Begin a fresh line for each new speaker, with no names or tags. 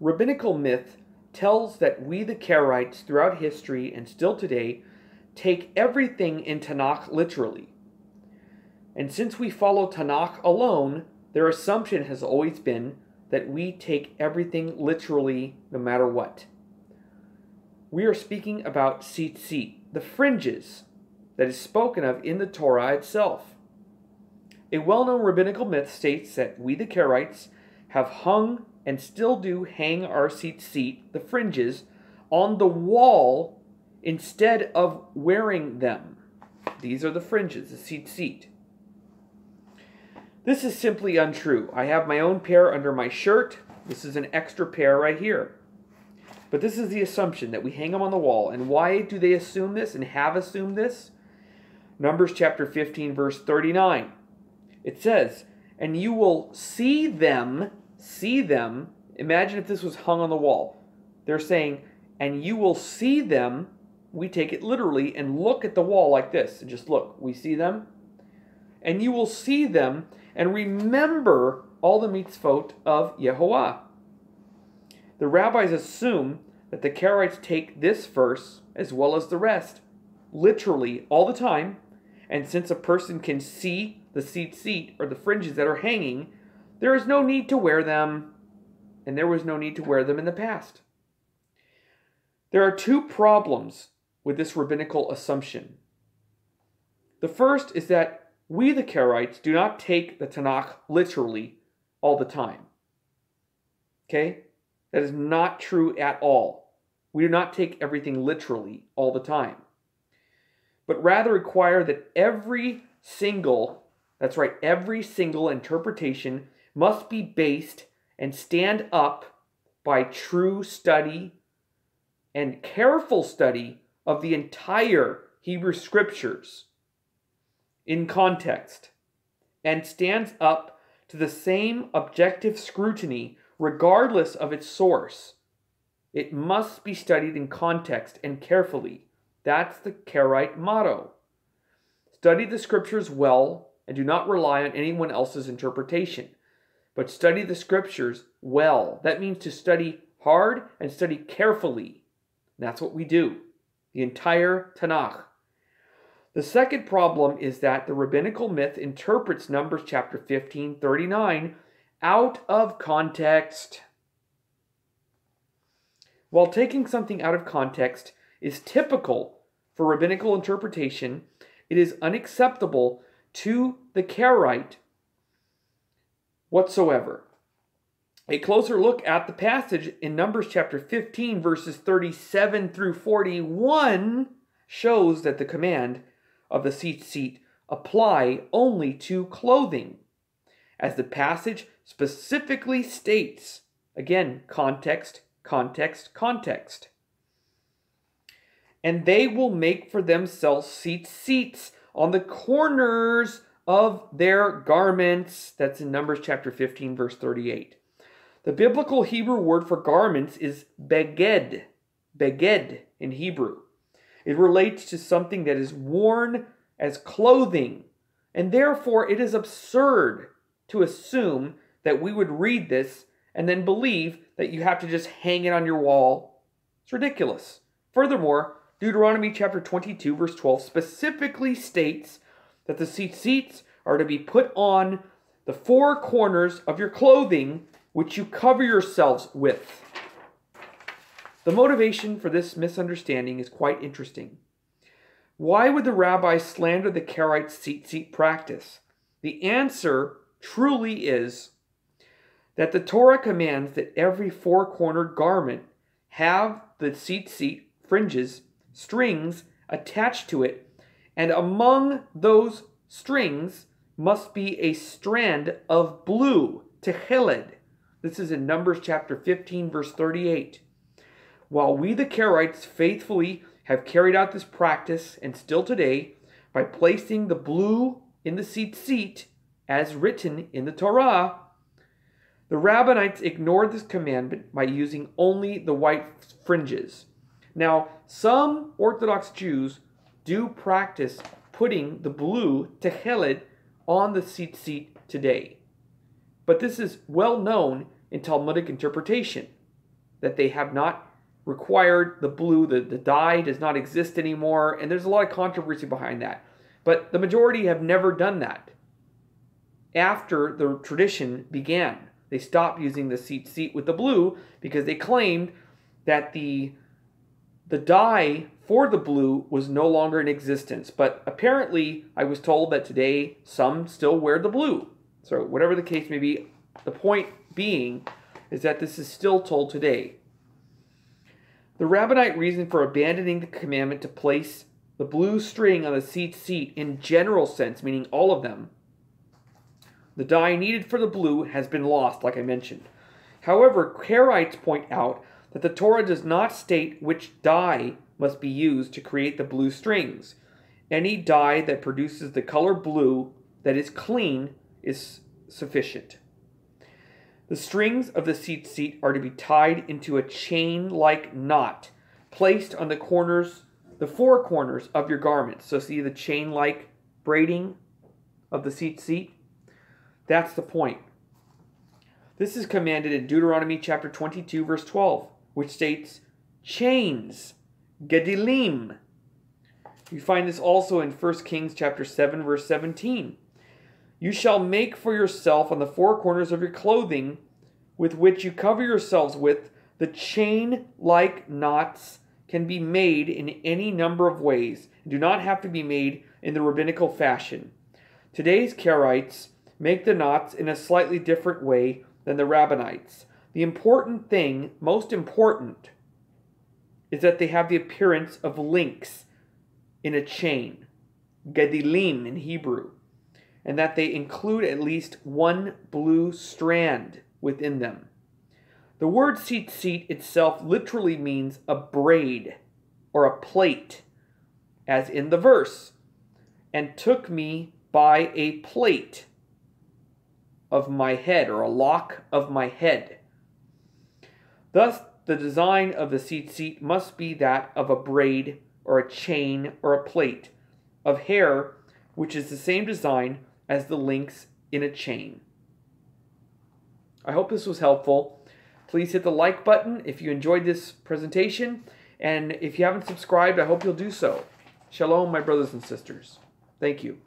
rabbinical myth tells that we, the Karaites, throughout history and still today, take everything in Tanakh literally. And since we follow Tanakh alone, their assumption has always been that we take everything literally no matter what. We are speaking about tzitzit, the fringes that is spoken of in the Torah itself. A well known rabbinical myth states that we, the Karaites, have hung and still do hang our tzitzit, the fringes, on the wall instead of wearing them. These are the fringes, the tzitzit. This is simply untrue. I have my own pair under my shirt. This is an extra pair right here. But this is the assumption that we hang them on the wall. And why do they assume this and have assumed this? Numbers chapter 15, verse 39. It says, And you will see them, see them. Imagine if this was hung on the wall. They're saying, And you will see them. We take it literally and look at the wall like this. And just look. We see them. And you will see them and remember all the mitzvot of Yehovah. The rabbis assume that the Karaites take this verse as well as the rest, literally all the time, and since a person can see the tzitzit or the fringes that are hanging, there is no need to wear them, and there was no need to wear them in the past. There are two problems with this rabbinical assumption. The first is that we, the Karaites, do not take the Tanakh literally all the time. Okay? That is not true at all. We do not take everything literally all the time, but rather require that every single, that's right, every single interpretation must be based and stand up by true study and careful study of the entire Hebrew Scriptures in context and stands up to the same objective scrutiny regardless of its source. It must be studied in context and carefully. That's the Karaite motto. Study the scriptures well and do not rely on anyone else's interpretation, but study the scriptures well. That means to study hard and study carefully. That's what we do. The entire Tanakh. The second problem is that the rabbinical myth interprets Numbers chapter 15, 39 out of context. While taking something out of context is typical for rabbinical interpretation, it is unacceptable to the Karaite whatsoever. A closer look at the passage in Numbers chapter 15, verses 37 through 41, shows that the command of the tzitzit apply only to clothing. As the passage specifically states, again, context, context, context. And they will make for themselves tzitzits on the corners of their garments. That's in Numbers chapter 15, verse 38. The biblical Hebrew word for garments is beged, beged in Hebrew. It relates to something that is worn as clothing, and therefore it is absurd to assume that we would read this and then believe that you have to just hang it on your wall. It's ridiculous. Furthermore, Deuteronomy chapter 22, verse 12 specifically states that the tzitzits are to be put on the four corners of your clothing, which you cover yourselves with. The motivation for this misunderstanding is quite interesting. Why would the rabbis slander the Karaite tzitzit practice? The answer truly is that the Torah commands that every four-cornered garment have the tzitzit fringes, strings attached to it, and among those strings must be a strand of blue, tekhelet. This is in Numbers chapter 15, verse 38. While we, the Karaites, faithfully have carried out this practice and still today by placing the blue in the tzitzit as written in the Torah. The Rabbinites ignored this commandment by using only the white fringes. Now, some Orthodox Jews do practice putting the blue tekhelet on the tzitzit today. But this is well known in Talmudic interpretation. that they have not required the blue, the, the dye does not exist anymore, and there's a lot of controversy behind that. But the majority have never done that. After the tradition began, they stopped using the tzitzit with the blue because they claimed that the the dye for the blue was no longer in existence. But apparently, I was told that today some still wear the blue. So whatever the case may be, the point being is that this is still told today. The rabbinite reason for abandoning the commandment to place the blue string on the tzitzit in general sense, meaning all of them, the dye needed for the blue has been lost, like I mentioned. However, Karaites point out that the Torah does not state which dye must be used to create the blue strings. Any dye that produces the color blue that is clean is sufficient. The strings of the tzitzit are to be tied into a chain-like knot placed on the corners, the four corners of your garments. So see the chain-like braiding of the tzitzit? That's the point. This is commanded in Deuteronomy chapter 22 verse 12, which states chains, gedilim. You find this also in 1 Kings chapter 7 verse 17. You shall make for yourself on the four corners of your clothing, with which you cover yourselves with, the chain like knots can be made in any number of ways, and do not have to be made in the rabbinical fashion. Today's Karaites make the knots in a slightly different way than the Rabbinites. The important thing, most important, is that they have the appearance of links in a chain, gedilim in Hebrew and that they include at least one blue strand within them. The word seat itself literally means a braid or a plait, as in the verse, and took me by a plait of my head or a lock of my head. Thus, the design of the tzitzit must be that of a braid or a chain or a plait of hair, which is the same design as the links in a chain. I hope this was helpful. Please hit the like button if you enjoyed this presentation. And if you haven't subscribed, I hope you'll do so. Shalom, my brothers and sisters. Thank you.